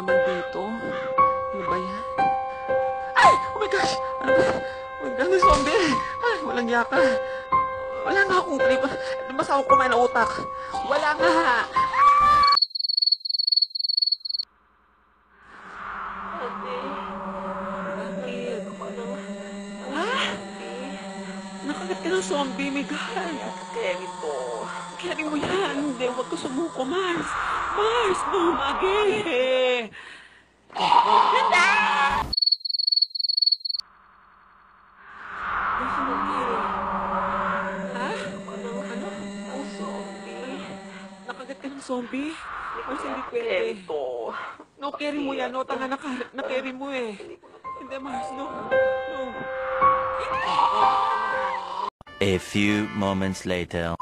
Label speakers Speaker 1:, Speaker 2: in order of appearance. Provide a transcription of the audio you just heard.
Speaker 1: naman dito. Ano ba? Ay! Oh my gosh! Ano ba? Oh my gosh, zombie! Ay, walang. Wala nga akong trip. Basta ako kumain na utak. Wala nga! Ah! Nakagat ka ng zombie, my God. Kaya ito. Carry mo yan. Hindi, huwag ka sumuko, Mars. Mars, bumagi. Ha? Ano? Ano? Ang zombie. Nakagat ka ng zombie? Mars, hindi pwede. No, carry mo yan. No, tanga, naka- na-carry mo eh. Hindi, Mars, no. No.
Speaker 2: A few moments later.